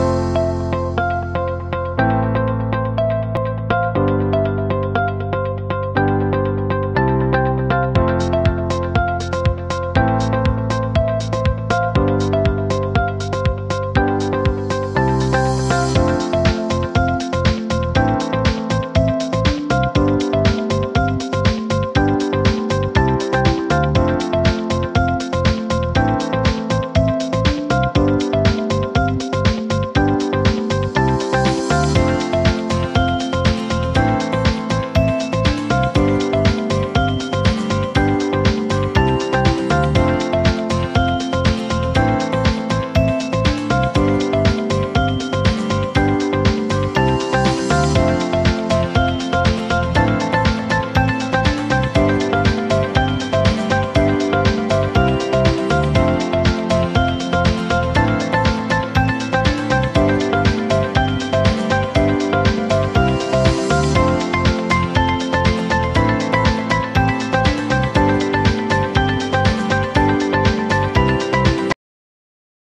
you